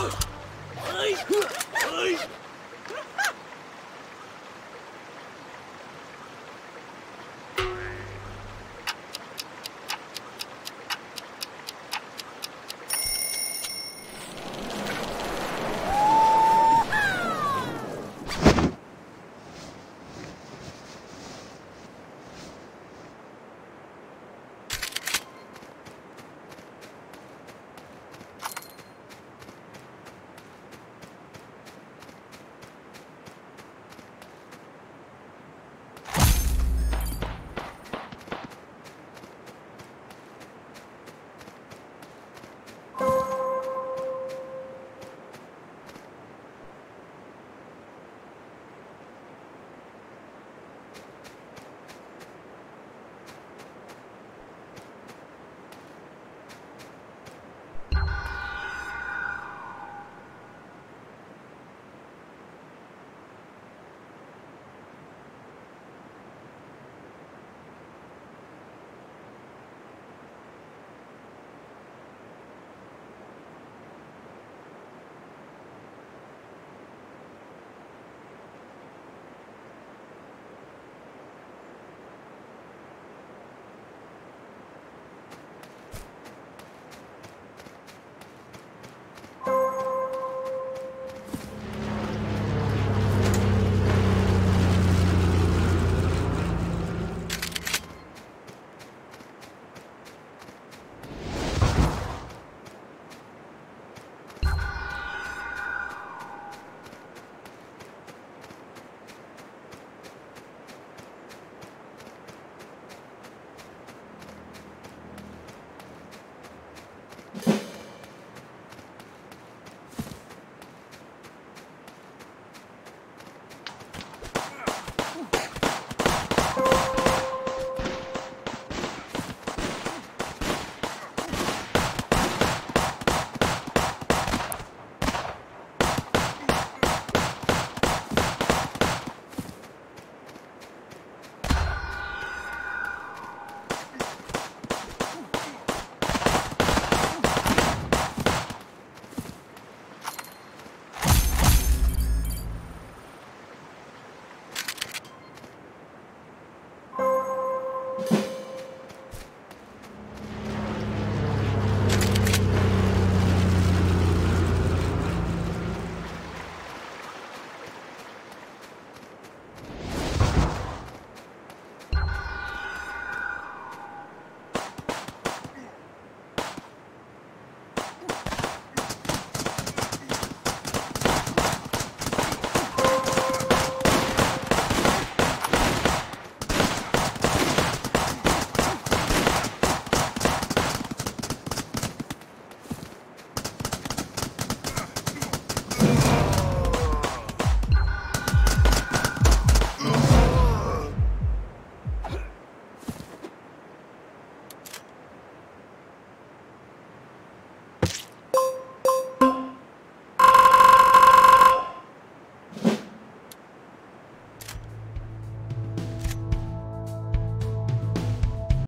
Oh!